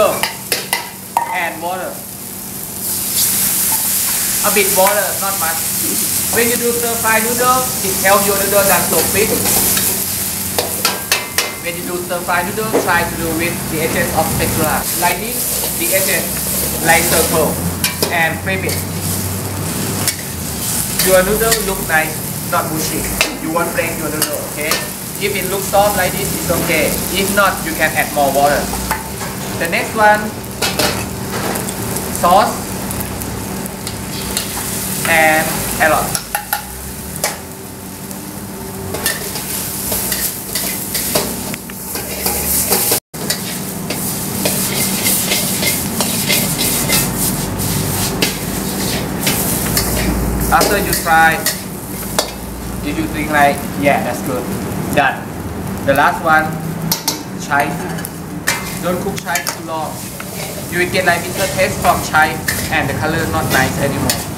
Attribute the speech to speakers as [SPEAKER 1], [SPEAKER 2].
[SPEAKER 1] add water. A bit water, not much. When you do stir fry noodle, it helps your noodle not so thick. When you do stir fry noodle, try to do with the edges of spatula. Like this, the edges, like circle, and flip it. Your noodle look nice, not mushy. You won't break your noodle, okay? If it looks soft like this, it's okay. If not, you can add more water. The next one, sauce and carrot. After you try, if you think like, yeah, that's good, done. The last one, chive. Don't cook chive too long. You will get like bitter taste from chive and the color not nice anymore.